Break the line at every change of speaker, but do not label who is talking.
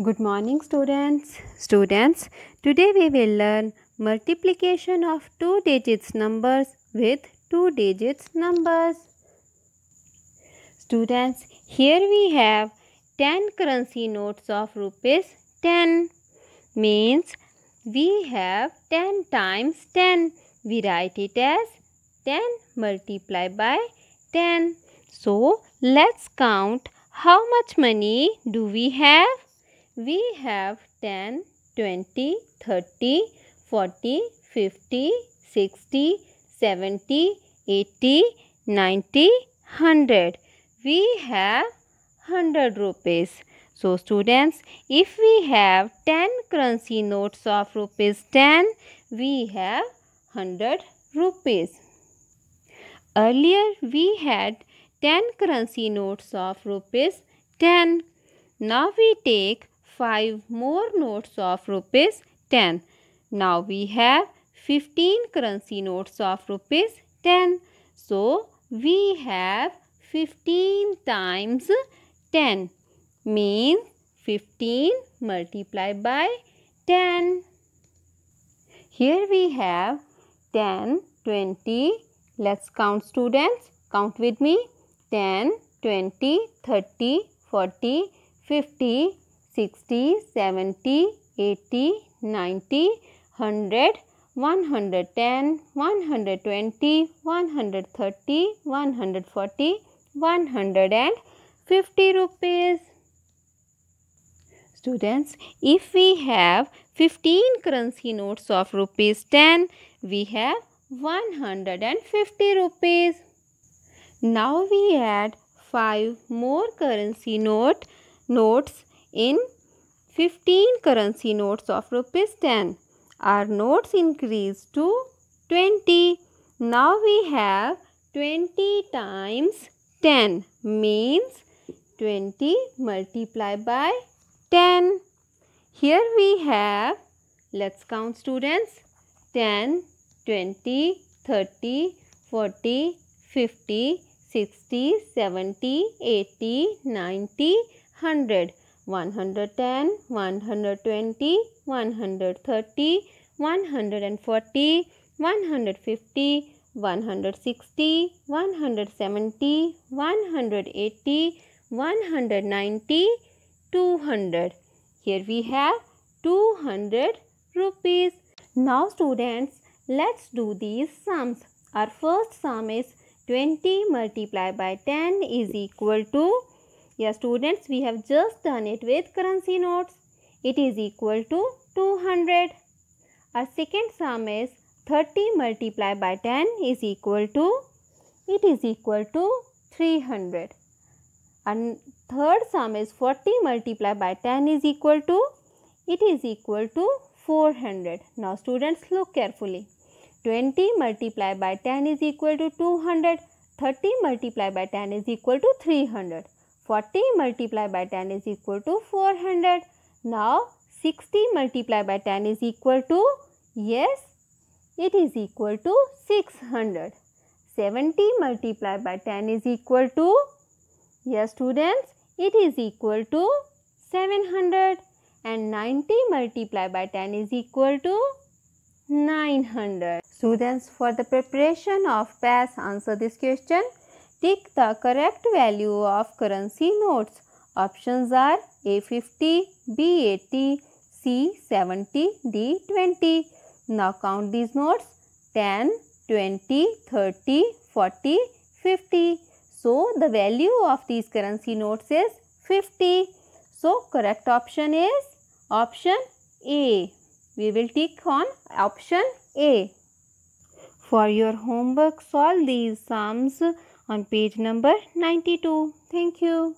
Good morning students. Students, today we will learn multiplication of two digits numbers with two digits numbers. Students, here we have 10 currency notes of rupees 10 means we have 10 times 10. We write it as 10 multiplied by 10. So, let's count how much money do we have? We have 10, 20, 30, 40, 50, 60, 70, 80, 90, 100. We have 100 rupees. So students, if we have 10 currency notes of rupees 10, we have 100 rupees. Earlier we had 10 currency notes of rupees 10. Now we take 5 more notes of rupees 10. Now we have 15 currency notes of rupees 10. So we have 15 times 10 means 15 multiplied by 10. Here we have 10, 20. Let's count students. Count with me. 10, 20, 30, 40, 50, 60, 70, 80, 90, 100, 110, 120, 130, 140, 150 rupees. Students, if we have 15 currency notes of rupees 10, we have 150 rupees. Now we add 5 more currency note notes in 15 currency notes of rupees 10. Our notes increase to 20. Now we have 20 times 10 means 20 multiplied by 10. Here we have, let's count students, 10, 20, 30, 40, 50, 60, 70, 80, 90, 100. 110, 120, 130, 140, 150, 160, 170, 180, 190, 200. Here we have 200 rupees. Now students, let's do these sums. Our first sum is 20 multiplied by 10 is equal to, yeah students, we have just done it with currency notes. It is equal to 200. Our second sum is 30 multiplied by 10 is equal to, it is equal to 300. And third sum is 40 multiplied by 10 is equal to, it is equal to 400. Now students look carefully. 20 multiplied by 10 is equal to 200. 30 multiplied by 10 is equal to 300. 40 multiplied by 10 is equal to 400. Now 60 multiplied by 10 is equal to, yes, it is equal to 600. 70 multiplied by 10 is equal to, yes students, it is equal to 700 and 90 multiplied by 10 is equal to 900. Students, for the preparation of PASS, answer this question. Tick the correct value of currency notes. Options are A50, B80, C70, D20. Now count these notes 10, 20, 30, 40, 50. So the value of these currency notes is 50. So correct option is option A. We will tick on option A. For your homework, solve these sums on page number 92. Thank you.